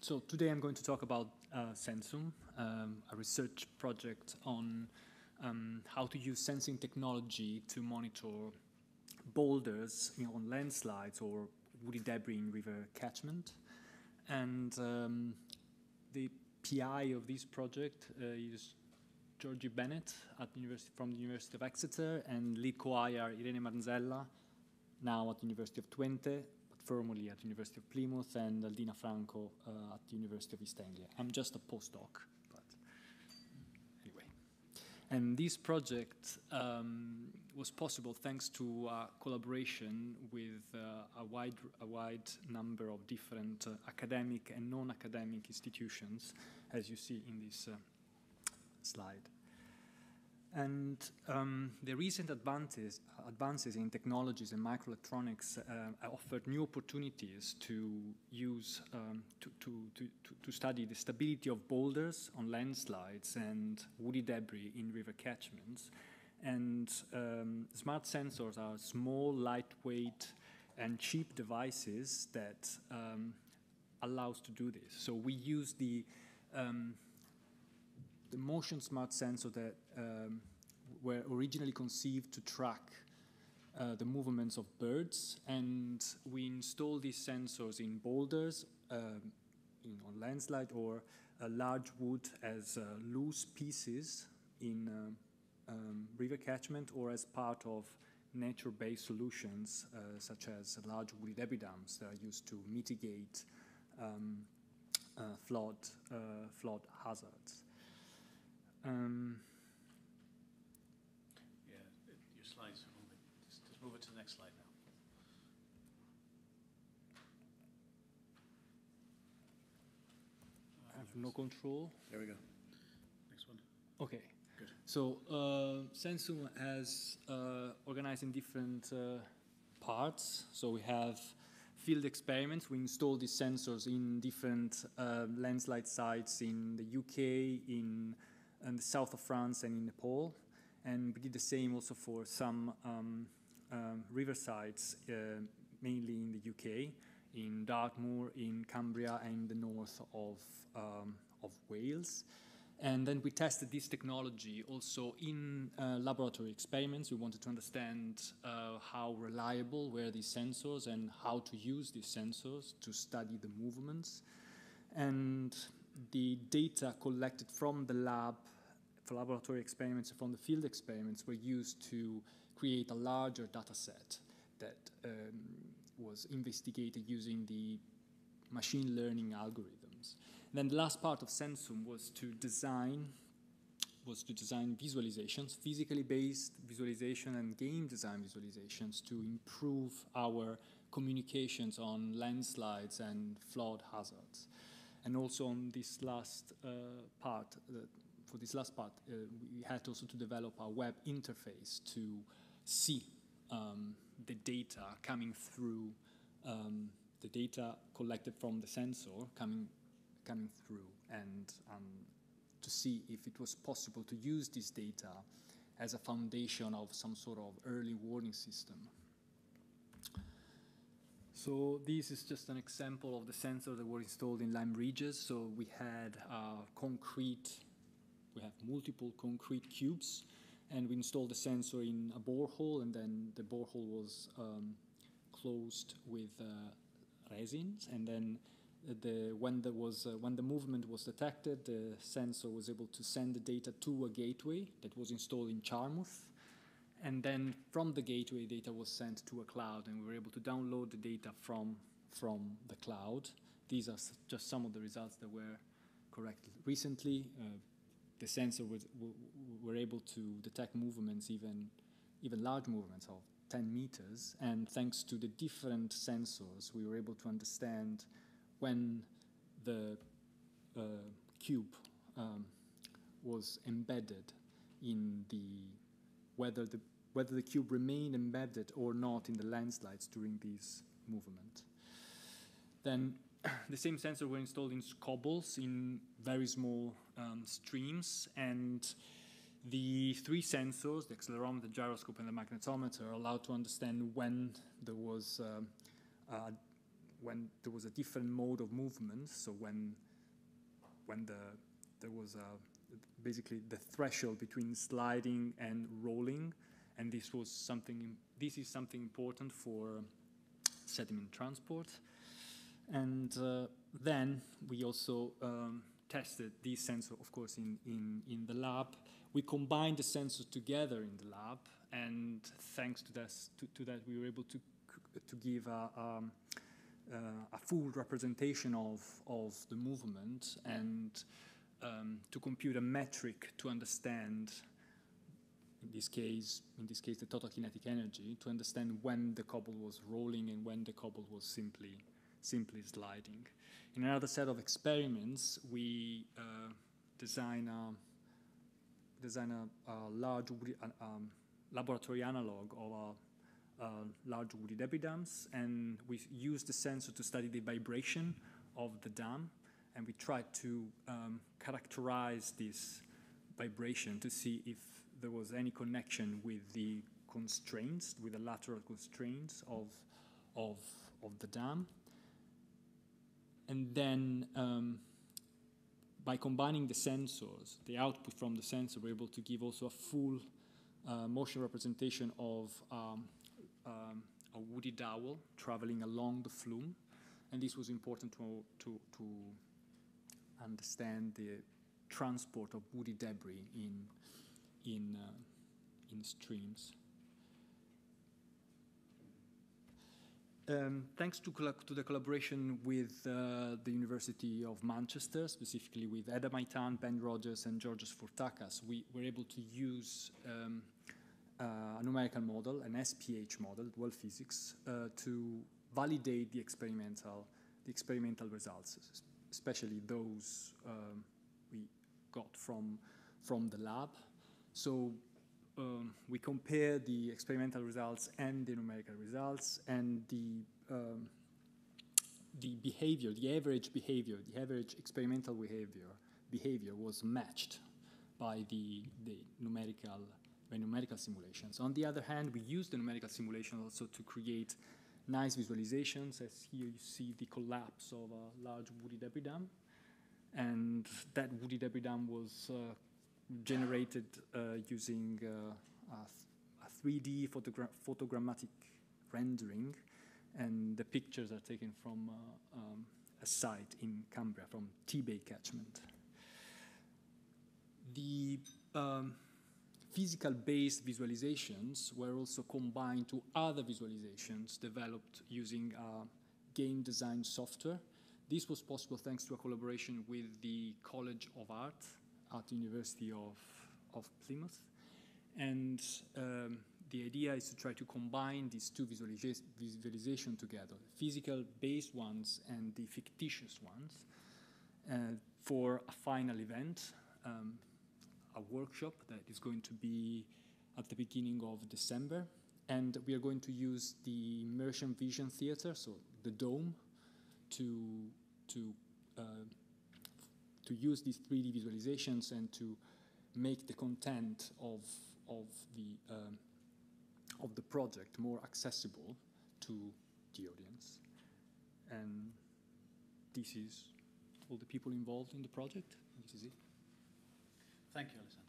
so today I'm going to talk about uh, Sensum, um, a research project on um, how to use sensing technology to monitor boulders you know, on landslides or woody debris in river catchment. And um, the PI of this project uh, is Georgie Bennett at University, from the University of Exeter and lead co-IR Irene Manzella, now at the University of Twente, formerly at the University of Plymouth, and Aldina Franco uh, at the University of East Anglia. I'm just a postdoc. But anyway. And this project um, was possible thanks to collaboration with uh, a, wide, a wide number of different uh, academic and non-academic institutions, as you see in this uh, slide. And um, the recent advances, advances in technologies and microelectronics uh, offered new opportunities to use, um, to, to, to, to, study the stability of boulders on landslides and woody debris in river catchments. And um, smart sensors are small, lightweight, and cheap devices that um, allows to do this. So we use the um, the motion smart sensor that um, were originally conceived to track uh, the movements of birds, and we install these sensors in boulders, um, in, on landslide, or a large wood as uh, loose pieces in uh, um, river catchment, or as part of nature-based solutions, uh, such as large woody debris dams that are used to mitigate um, uh, flood, uh, flood hazards. Um, yeah, your slides are moving. Just, just move it to the next slide now. I have no control. There we go. Next one. Okay. Good. So uh, Sensum has uh, organized in different uh, parts. So we have field experiments. We install these sensors in different uh, landslide sites in the UK, in in the south of France and in Nepal. And we did the same also for some um, um, uh, mainly in the UK, in Dartmoor, in Cumbria, and the north of, um, of Wales. And then we tested this technology also in uh, laboratory experiments. We wanted to understand uh, how reliable were these sensors and how to use these sensors to study the movements. And the data collected from the lab, for laboratory experiments, from the field experiments, were used to create a larger data set that um, was investigated using the machine learning algorithms. And then the last part of Sensum was to design was to design visualizations, physically based visualization and game design visualizations to improve our communications on landslides and flood hazards. And also on this last uh, part, uh, for this last part, uh, we had also to develop a web interface to see um, the data coming through, um, the data collected from the sensor coming, coming through, and um, to see if it was possible to use this data as a foundation of some sort of early warning system. So this is just an example of the sensors that were installed in Lyme Regis. So we had uh, concrete, we have multiple concrete cubes, and we installed the sensor in a borehole, and then the borehole was um, closed with uh, resins, and then the when there was uh, when the movement was detected, the sensor was able to send the data to a gateway that was installed in Charmouth, and then from the gateway, data was sent to a cloud, and we were able to download the data from, from the cloud. These are just some of the results that were corrected. Recently, uh, the sensor was were able to detect movements, even, even large movements of 10 meters, and thanks to the different sensors, we were able to understand when the uh, cube um, was embedded in the whether the, whether the cube remained embedded or not in the landslides during this movement. Then the same sensor were installed in cobbles in very small um, streams and the three sensors, the accelerometer, the gyroscope, and the magnetometer, are allowed to understand when there was um, a when there was a different mode of movement. So when when the there was a, basically the threshold between sliding and rolling, and this was something. This is something important for sediment transport. And uh, then we also um, tested these sensors, of course, in, in, in the lab. We combined the sensors together in the lab, and thanks to, this, to, to that, we were able to, to give a, um, uh, a full representation of, of the movement and um, to compute a metric to understand in this case, in this case, the total kinetic energy to understand when the cobble was rolling and when the cobble was simply, simply sliding. In another set of experiments, we uh, design a, design a, a large um, laboratory analog of a, a large woody debris dams, and we use the sensor to study the vibration of the dam, and we try to um, characterize this vibration to see if there was any connection with the constraints, with the lateral constraints of, of, of the dam. And then um, by combining the sensors, the output from the sensor, we're able to give also a full uh, motion representation of um, um, a woody dowel traveling along the flume. And this was important to, to, to understand the transport of woody debris in, in, uh, in streams. Um, thanks to, to, the collaboration with uh, the University of Manchester, specifically with Eda Maitan, Ben Rogers, and Georges Fourtakas, we were able to use um, uh, a numerical model, an SPH model, DualSPHysics, uh, to validate the experimental, the experimental results, especially those um, we got from, from the lab. So um, we compare the experimental results and the numerical results and the um, the behavior, the average behavior, the average experimental behavior behavior was matched by the, the numerical by numerical simulations. On the other hand, we use the numerical simulation also to create nice visualizations, as here you see the collapse of a large woody debris dam. And that woody debris dam was uh, generated uh, using uh, a, 3D photogra photogrammetric rendering, and the pictures are taken from uh, um, a site in Cumbria, from Tebay catchment. The um, physical-based visualizations were also combined to other visualizations developed using uh, game design software. This was possible thanks to a collaboration with the College of Art at the University of, of Plymouth. And um, the idea is to try to combine these two visualiza visualization together, physical-based ones and the fictitious ones, uh, for a final event, um, a workshop that is going to be at the beginning of December. And we are going to use the immersion vision theater, so the dome, to, to uh, to use these 3D visualizations and to make the content of, of, the, um, of the project more accessible to the audience. And this is all the people involved in the project. This is it. Thank you, Alessandro.